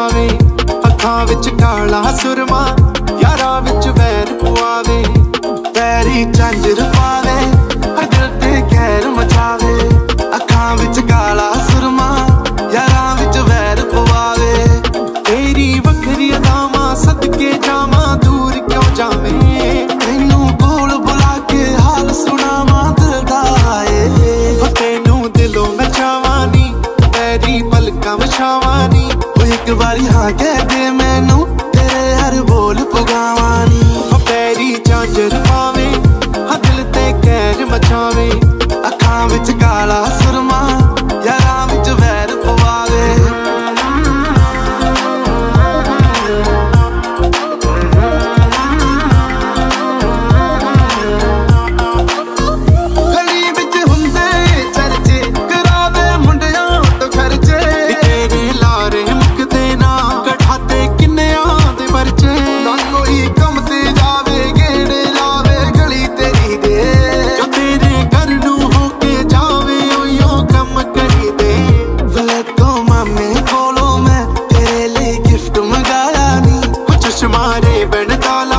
ਮਚਾਵੇ ਅੱਖਾਂ ਵਿੱਚ ਕਾਲਾ ਸੁਰਮਾ, ਯਾਰਾਂ ਵਿੱਚ ਵੈਰ ਪੁਆਵੇ, ਪੈਰੀ ਝਾਂਜਰ ਪਾਵੇ, ਹਰ ਦਿਲ ਤੇ ਕਹਿਰ ਮਚਾਵੇ, ਅੱਖਾਂ ਵਿੱਚ ਕਾਲਾ ਸੁਰਮਾ, ਯਾਰਾਂ ਵਿੱਚ ਵੈਰ ਪਵਾਵੇ। ਤੇਰੀ ਵੱਖਰੀ ਅਦਾਵਾਂ ਸਦਕੇ ਜਾਵਾਂ, ਦੂਰ ਕਿਉਂ ਜਾਵੇਂ? ਤੈਨੂੰ ਕੋਲ ਬੁਲਾ ਕੇ ਹਾਲ ਸੁਣਾਵਾਂ, ਦਿਲ ਦਾ ਏ। ਤੈਨੂੰ ਦਿਲੋਂ ਮੈਂ ਚਾਹਾਂ ਨੀ ਤੇਰੀ ਪਲਕਾਂ ਵਿਛਾਵਾਂ ਨੀ ਇੱਕ ਵਾਰੀ ਹਾਂ ਕਹਿ ਦੇ ਮੈਨੂੰ ਤੇਰੇ ਹਰ ਬੋਲ ਪੁਗਾਵਾਂ ਨੀ। ਮਾਮੇ ਕੋਲੋਂ ਮੈਂ ਤੇਰੇ ਲਈ ਗਿਫਟ ਮੰਗਾਇਆ ਨੀ। ਕੁਛ ਸ਼ਮਾਰੇ ਬਣ ਲਾ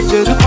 Acırıp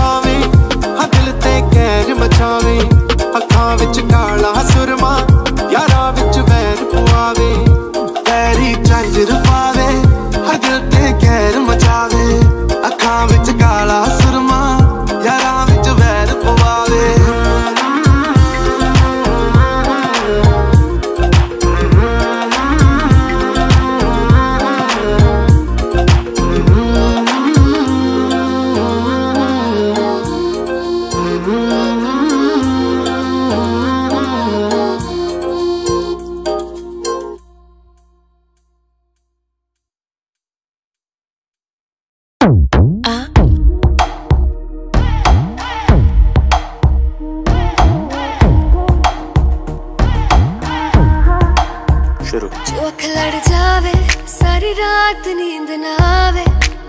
ਲੜ ਜਾਵੇ, ਸਾਰੀ ਰਾਤ ਨੀਂਦ ਨਾ ਆਵੇ,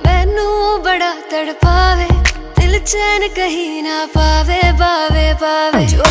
ਮੈਨੂੰ ਬੜਾ ਤੜਪਾਵੇ, ਦਿਲ ਚੈਨ ਕਹੀਂ ਨਾ ਪਾਵੇ ਪਾਵੇ ਪਾਵੇ ਜੋ